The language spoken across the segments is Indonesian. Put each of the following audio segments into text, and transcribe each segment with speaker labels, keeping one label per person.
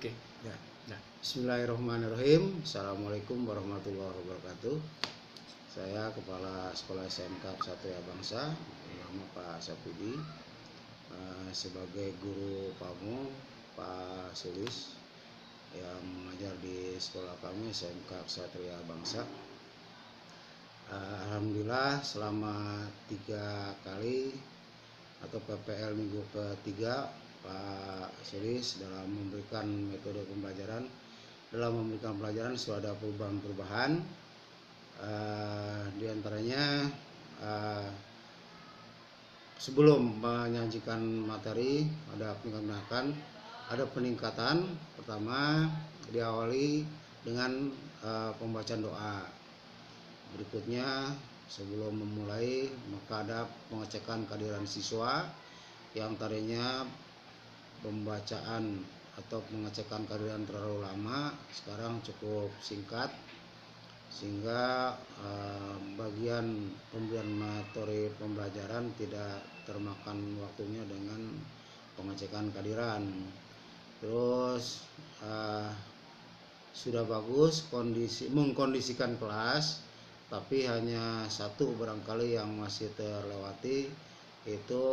Speaker 1: Oke.
Speaker 2: Ya.
Speaker 1: Nah.
Speaker 2: Bismillahirrahmanirrahim. Assalamualaikum warahmatullahi wabarakatuh. Saya Kepala Sekolah SMK Satria Bangsa, nama Pak Sapudi. Eh, sebagai guru PAMU, Pak Sulis yang mengajar di sekolah kami SMK Satria Bangsa. Eh, Alhamdulillah selama tiga kali atau PPL minggu ketiga Pak Sulis dalam memberikan metode pembelajaran dalam memberikan pelajaran sudah ada perubahan-perubahan. Eh, di antaranya eh, sebelum menyajikan materi ada peningkatan ada peningkatan. Pertama diawali dengan eh, pembacaan doa. Berikutnya sebelum memulai maka ada pengecekan kehadiran siswa. Yang tadinya pembacaan atau pengecekan kehadiran terlalu lama sekarang cukup singkat sehingga eh, bagian pemberian materi pembelajaran tidak termakan waktunya dengan pengecekan kehadiran. Terus eh, sudah bagus kondisi mengkondisikan kelas tapi hanya satu barangkali yang masih terlewati itu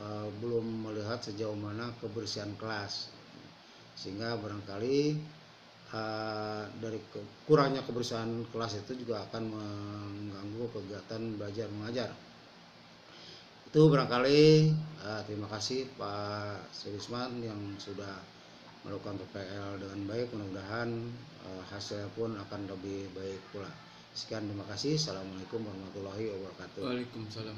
Speaker 2: eh, sejauh mana kebersihan kelas. Sehingga barangkali eh, dari ke- kurangnya kebersihan kelas itu juga akan mengganggu kegiatan belajar mengajar. Itu barangkali eh, terima kasih Pak Sulisman yang sudah melakukan PPL dengan baik. Mudah-mudahan eh, hasilnya pun akan lebih baik pula. Sekian terima kasih. Assalamualaikum warahmatullahi wabarakatuh.
Speaker 1: Waalaikumsalam